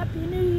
Happy New Year.